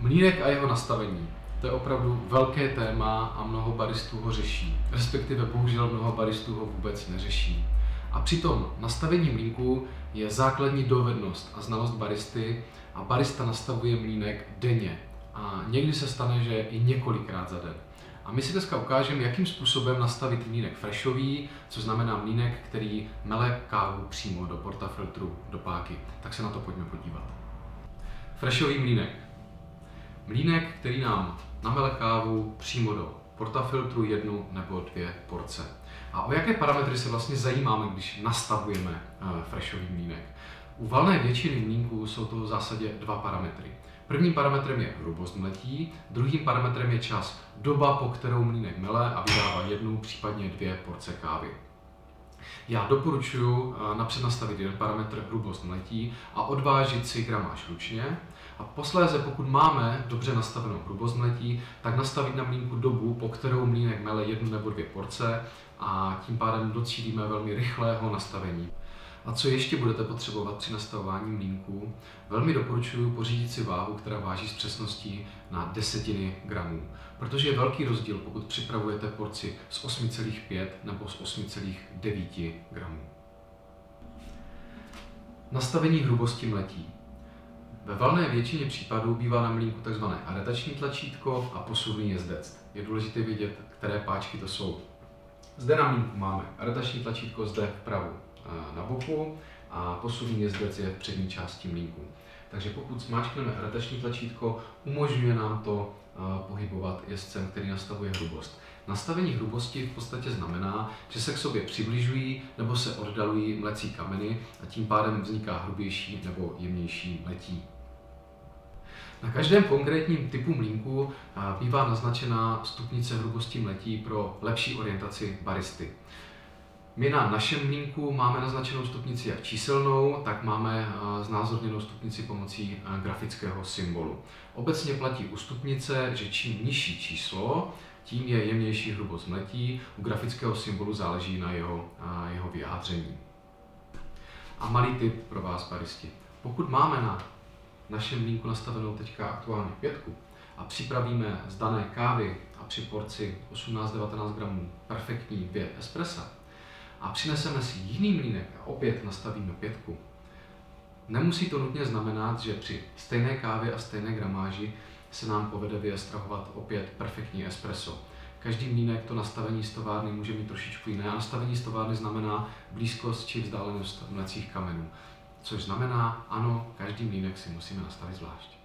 Mlínek a jeho nastavení. To je opravdu velké téma a mnoho baristů ho řeší. Respektive bohužel mnoho baristů ho vůbec neřeší. A přitom nastavení mlínku je základní dovednost a znalost baristy a barista nastavuje mlínek denně. A někdy se stane, že i několikrát za den. A my si dneska ukážeme, jakým způsobem nastavit mlínek freshový, co znamená mlínek, který mele kávu přímo do portafiltru, do páky. Tak se na to pojďme podívat. Freshový mlínek. Mlínek, který nám namele kávu přímo do portafiltru jednu nebo dvě porce. A o jaké parametry se vlastně zajímáme, když nastavujeme uh, freshový mlínek? U valné většiny mlínků jsou to v zásadě dva parametry. Prvním parametrem je hrubost mletí, druhým parametrem je čas, doba, po kterou mlínek mele a vydává jednu, případně dvě porce kávy. Já doporučuji eh, napřed nastavit jeden parametr hrubost mletí a odvážit si gramáž ručně. A posléze, pokud máme dobře nastavenou hrubost mletí, tak nastavit na mlínku dobu, po kterou mlínek mele jednu nebo dvě porce a tím pádem docílíme velmi rychlého nastavení. A co ještě budete potřebovat při nastavování mlínku? Velmi doporučuji pořídit si váhu, která váží s přesností na desetiny gramů, protože je velký rozdíl, pokud připravujete porci z 8,5 nebo z 8,9 gramů. Nastavení hrubosti mletí. Ve valné většině případů bývá na mlínku tzv. aretační tlačítko a posuvný jezdec. Je důležité vědět, které páčky to jsou. Zde na mlínku máme aretační tlačítko, zde vpravo na boku a posuvný jezdec je v přední části mlínku. Takže pokud zmáčkneme rotační tlačítko, umožňuje nám to pohybovat jezdcem, který nastavuje hrubost. Nastavení hrubosti v podstatě znamená, že se k sobě přibližují nebo se oddalují mlecí kameny a tím pádem vzniká hrubější nebo jemnější mletí. Na každém konkrétním typu mlínku bývá naznačená stupnice hrubosti mletí pro lepší orientaci baristy. My na našem mlínku máme naznačenou stupnici jak číselnou, tak máme eh, znázorněnou stupnici pomocí eh, grafického symbolu. Obecně platí u stupnice, že čím nižší číslo, tím je jemnější hrubost mletí. U grafického symbolu záleží na jeho, na jeho vyjádření. A malý tip pro vás, baristi. Pokud máme na našem mlínku nastavenou teďka aktuálně pětku a připravíme z dané kávy a při porci 18-19 gramů perfektní dvě espressa, a přineseme si jiný mlínek a opět nastavíme pětku, nemusí to nutně znamenat, že při stejné kávě a stejné gramáži se nám povede vyestrahovat opět perfektní espresso. Každý mlínek to nastavení stovárny může mít trošičku jiné. A nastavení stovárny znamená blízkost či vzdálenost mlecích kamenů. Což znamená, ano, každý mlínek si musíme nastavit zvlášť.